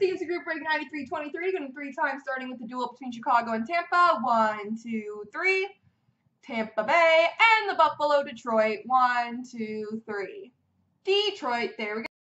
Random CNC Group Break 9323, going three times starting with the duel between Chicago and Tampa. One, two, three. Tampa Bay and the Buffalo Detroit. One, two, three. Detroit, there we go.